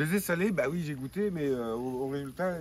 Je les ai salés, bah oui, j'ai goûté, mais euh, au, résultat.